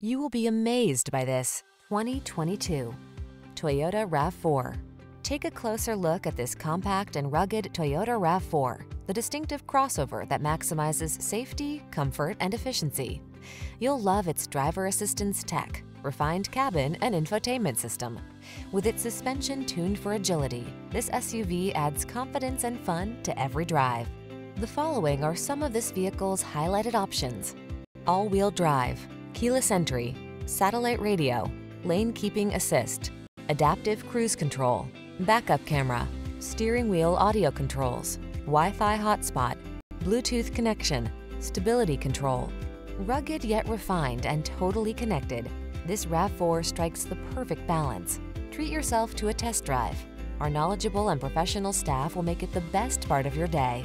You will be amazed by this 2022 Toyota RAV4. Take a closer look at this compact and rugged Toyota RAV4, the distinctive crossover that maximizes safety, comfort, and efficiency. You'll love its driver assistance tech, refined cabin, and infotainment system. With its suspension tuned for agility, this SUV adds confidence and fun to every drive. The following are some of this vehicle's highlighted options. All-wheel drive, keyless entry, satellite radio, lane keeping assist, adaptive cruise control, backup camera, steering wheel audio controls, Wi-Fi hotspot, Bluetooth connection, stability control. Rugged yet refined and totally connected, this RAV4 strikes the perfect balance. Treat yourself to a test drive. Our knowledgeable and professional staff will make it the best part of your day.